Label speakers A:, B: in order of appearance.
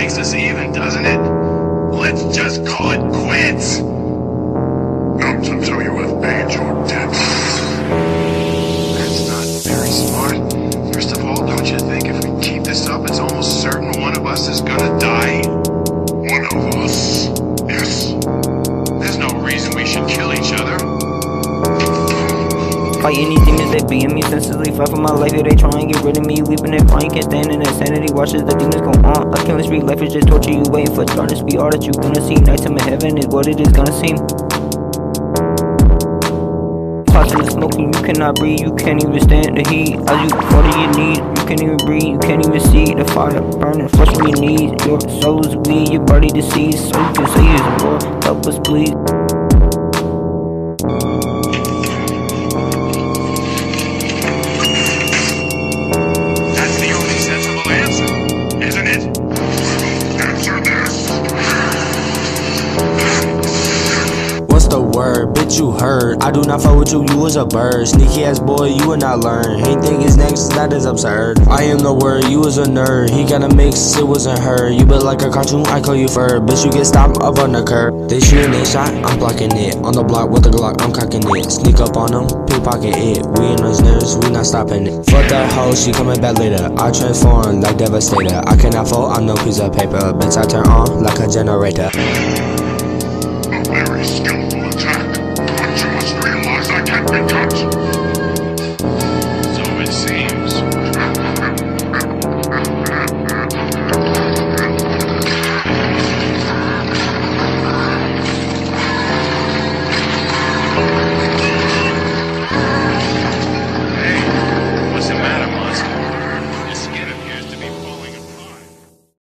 A: makes us even, doesn't it? Let's just call it quits! These demons that beating me senselessly. Fight for my life, yeah, they try and get rid of me. Weeping and crying, can't stand in insanity. Watch as the demons go on. I can't life is just torture. You waiting for darkness, be all that you gonna see. Night time in heaven is what it is gonna seem. Tossing and smoking, you cannot breathe, you can't even stand the heat. As you to your knees, you can't even breathe, you can't even see the fire burning, flush from your knees. Your soul is weak, your body deceased, so you can say it's war. Help us, please.
B: Word? Bitch, you heard. I do not fuck with you, you was a bird. Sneaky ass boy, you would not learn. He think his next, that is absurd. I am the word, you was a nerd. He got a mix, it wasn't her. You built like a cartoon, I call you fur. Bitch, you get stopped up on the curb. They shooting they shot, I'm blocking it. On the block with the Glock, I'm cocking it. Sneak up on them, pickpocket it. We in those nerves, we not stopping it. Fuck that hoe, she coming back later. I transform like Devastator. I cannot fold, I'm no piece of paper. Bitch, I turn on like a generator.
C: Very skillful attack, but you must be.